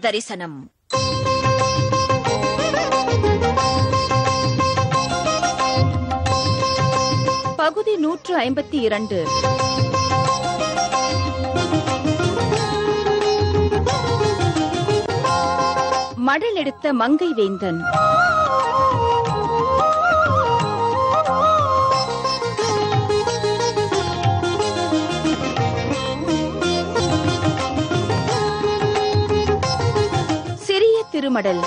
தரிசனம். பகுதி நூற்று ஐம்பத்தி இரண்டு. மடல் எடுத்த மங்கை வேந்தன். திருமடல்.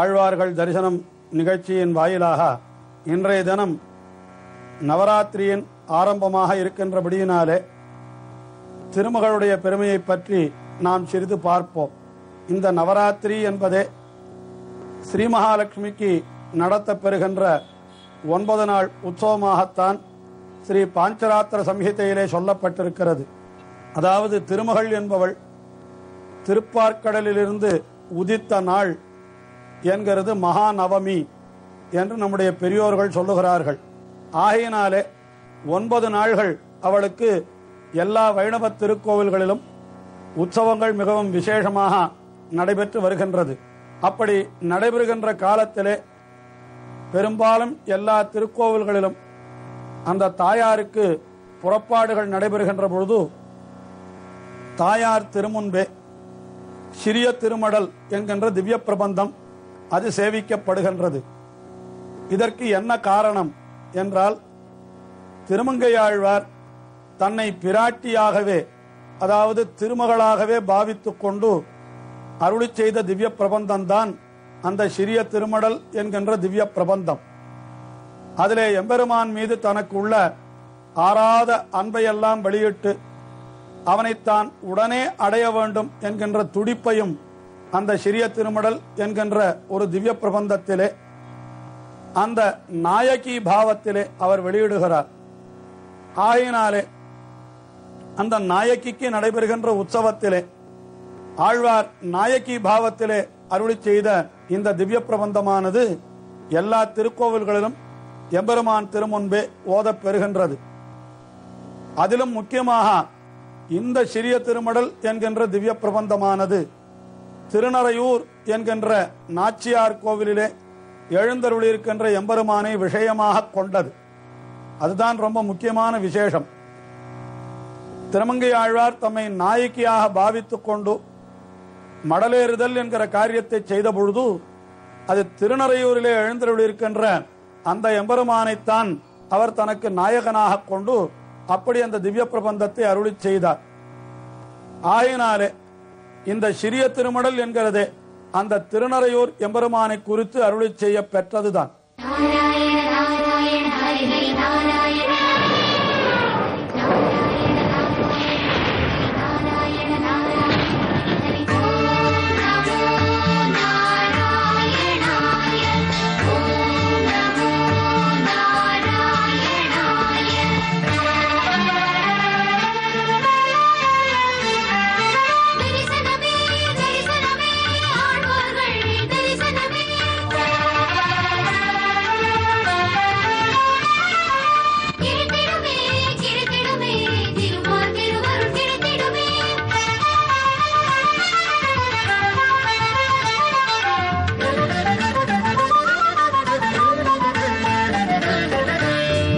ஆழ்வார்கள் தரிசனம் நிகழ்ச்சியின் வாயிலாக இன்றைய தினம் நவராத்திரியின் ஆரம்பமாக இருக்கின்றபடியினாலே திருமகளுடைய பெருமையை பற்றி நாம் சிறிது பார்ப்போம். இந்த நவராத்திரி என்பதே ஸ்ரீ மகாலட்சுமிக்கு பெறுகின்ற ஒன்பது நாள் உற்சவமாகத்தான் ஸ்ரீ பாஞ்சராத்திர சம்ஹிதையிலே சொல்லப்பட்டிருக்கிறது. அதாவது திருமகள் என்பவள் திருப்பார்க்கடலிலிருந்து உதித்த நாள் என்கிறது மகாநவமி என்று நம்முடைய பெரியோர்கள் சொல்லுகிறார்கள். ஆகையினாலே ஒன்பது நாள்கள் அவளுக்கு எல்லா வைணவ திருக்கோவில்களிலும் உற்சவங்கள் மிகவும் விசேஷமாக நடைபெற்று வருகின்றது. அப்படி நடைபெறுகின்ற காலத்திலே பெரும்பாலும் எல்லா திருக்கோவில்களிலும் அந்த தாயாருக்கு புறப்பாடுகள் நடைபெறுகின்ற பொழுது தாயார் திருமுன்பே சிறிய திருமடல் என்கின்ற திவ்ய பிரபந்தம் அது சேவிக்கப்படுகின்றது. இதற்கு என்ன காரணம் என்றால் திருமங்கையாழ்வார் தன்னை பிராட்டியாகவே அதாவது திருமகளாகவே பாவித்துக் கொண்டு அருளி செய்த திவ்ய பிரபந்தம்தான் அந்த சிறிய திருமடல் என்கின்ற திவ்ய பிரபந்தம். அதிலே எம்பெருமான் மீது தனக்கு உள்ள ஆறாத அன்பையெல்லாம் வெளியிட்டு அவனைத்தான் உடனே அடைய வேண்டும் என்கின்ற துடிப்பையும் அந்த சிறிய திருமடல் என்கின்ற ஒரு திவ்ய பிரபந்தத்திலே அந்த நாயகி பாவத்திலே அவர் வெளியிடுகிறார். ஆகையினாலே அந்த நாயகிக்கு நடைபெறுகின்ற உற்சவத்திலே ஆழ்வார் நாயகி பாவத்திலே அருளி செய்த இந்த திவ்ய பிரபந்தமானது எல்லா திருக்கோவில்களிலும் எம்பெருமான் திருமுன்பே ஓதப் பெறுகின்றது. அதிலும் முக்கியமாக இந்த சிறிய திருமடல் என்கின்ற திவ்ய பிரபந்தமானது திருநறையூர் என்கின்ற நாச்சியார் கோவிலிலே எழுந்தருளியிருக்கின்ற எம்பெருமானை விஷயமாக கொண்டது. அதுதான் ரொம்ப முக்கியமான விசேஷம். திருமங்கை ஆழ்வார் தம்மை நாயகியாக பாவித்துக் கொண்டு மடலேறுதல் என்கிற காரியத்தை செய்த பொழுது அது திருநறையூரிலே எழுந்தருளியிருக்கின்ற அந்த எம்பெருமானைத்தான் அவர் தனக்கு நாயகனாக கொண்டு அப்படி அந்த திவ்ய பிரபந்தத்தை அருளி செய்தார். ஆயினாலே இந்த சிறிய திருமடல் என்கிறதே அந்த திருநறையூர் எம்பெருமானை குறித்து அருளி செய்ய பெற்றதுதான்.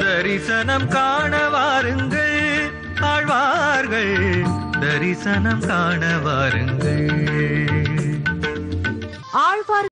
தரிசனம் காண வாருங்கள் ஆழ்வார்கள். தரிசனம் காண வாருங்கள் ஆழ்வார்